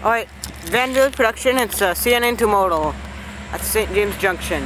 Alright, VanBilly Production, it's uh, CN Intermodal at St. James Junction.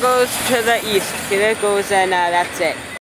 Goes to the east. Okay, that goes and uh, that's it.